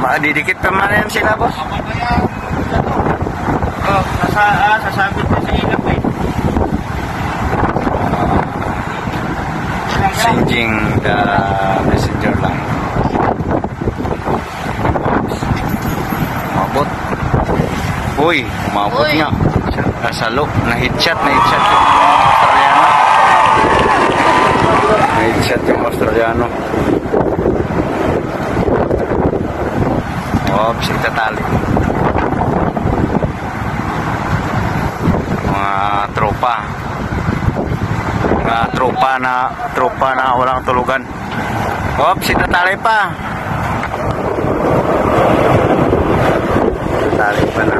Ah, didikit pa man yan sila, boss. Oh, nasa, ah, sasabit na sa ilap eh. Changing the messenger lang. Umabot. Uy, umabot Uy. nga. Nasa low. Na-headshot, na-headshot yung Australiano. Na-headshot yung Australiano. Oops, itatali. Mga tropa mga tropa na tropa na walang tulugan. Oops, itatali pa. Itatali pa ng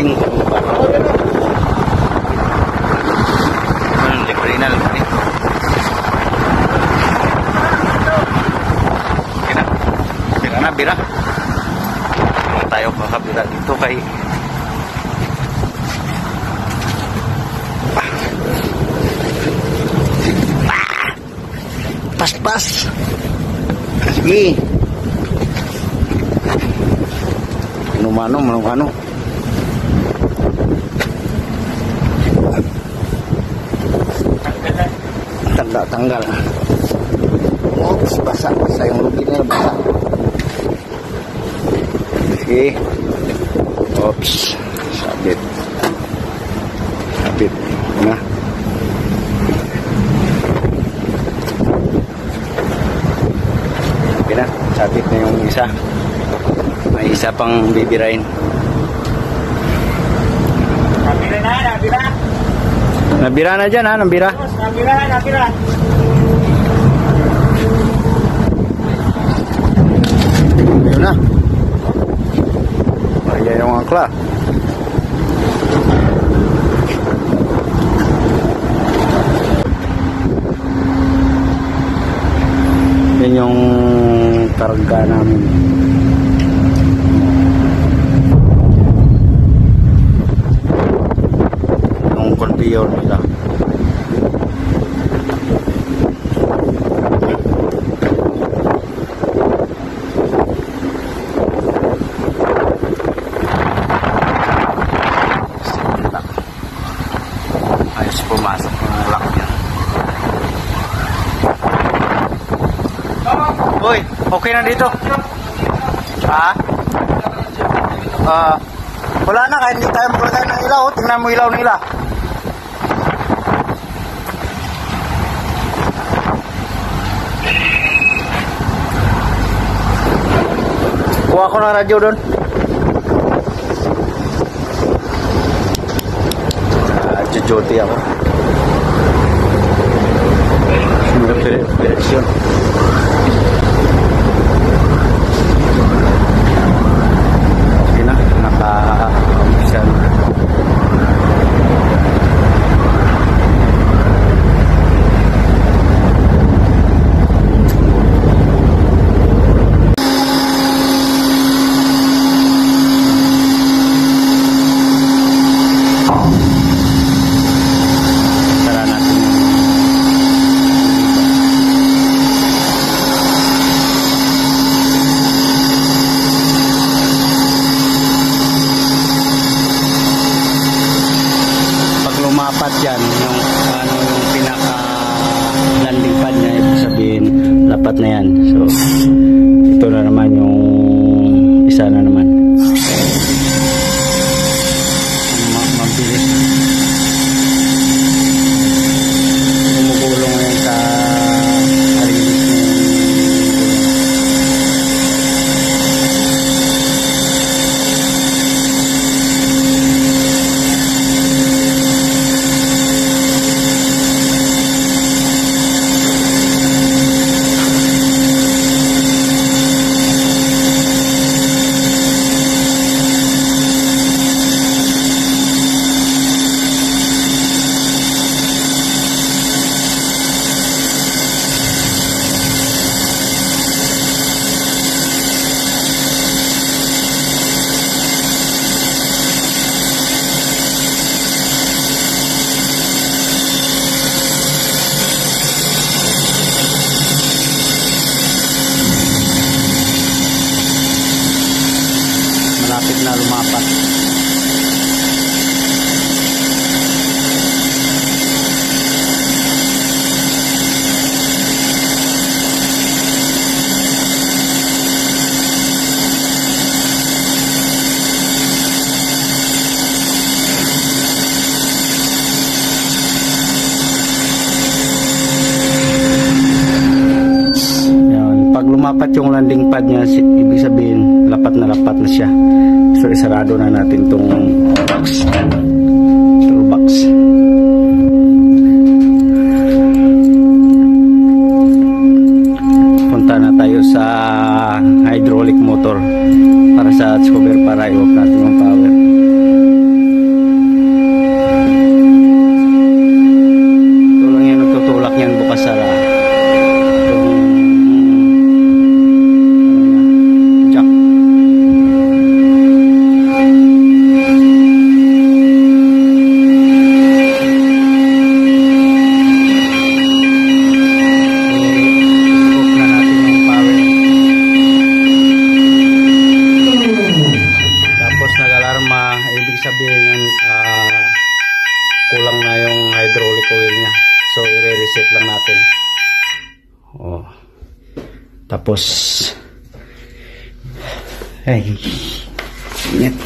Nating Hmm, di original ni. Kina. Bira na, bira. Kung tayo kakabira dito kay Ah! Pas-pas. Sige. Inumano, manumano. Tanda, tanggal. Oops, basa. Basa yung rugi nila, basa. Sige. Oops. Sabit. Sabit. Na. Okay na. Sabit na yung isa. May isa pang bibirain. Nabira na, Nabiran aja na, nabira. Nabiraan, nabira. Yun na. Bahaya yung angkla. Yan yung karga namin. Conveyor nila. Ayos pumasok ng lock niya. Uy, okay na dito. Ha? Ah, wala na kahit hindi tayo maglagay ng ilaw. Tingnan mo ilaw nila. Kuha ko ng radyo doon. Ah, Jujuti ako. Direksyon. Okay na, naka-umpisa na. yan, yung ano yung pinaka landing pad niya, ibig sabihin lapat na yan. So, ito na naman yung isa na naman. Lumapat. Lumapat yung landing pad niya, ibig sabihin, lapat na lapat na siya. So, isarado na natin tong box. Toolbox. Punta sabihin ah, kulang na yung hydraulic oil niya. So i-reset lang natin. Oh. Tapos ay init.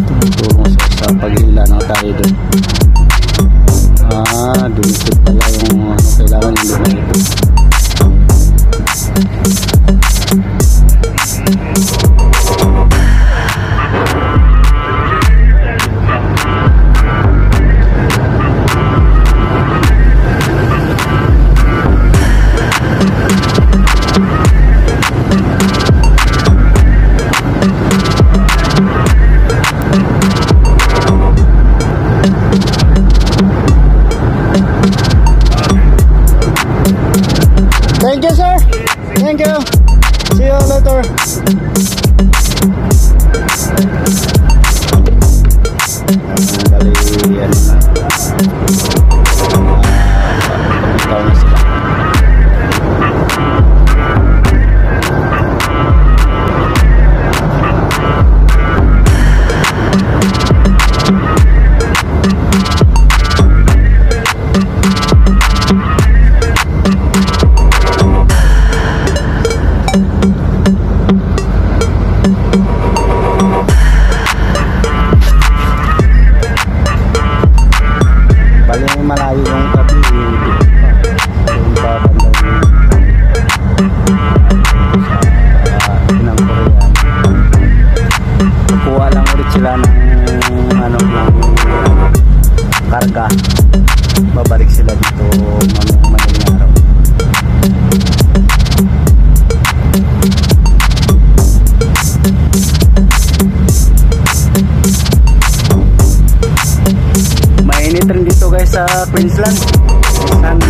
tumutulong sa, sa paghila ng tayo doon. Ah doon pala yung ano, kailangan yung lumayo. Babalik sila dito madaling araw. Mainit rin dito guys sa Queensland, Queensland,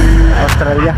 Australia.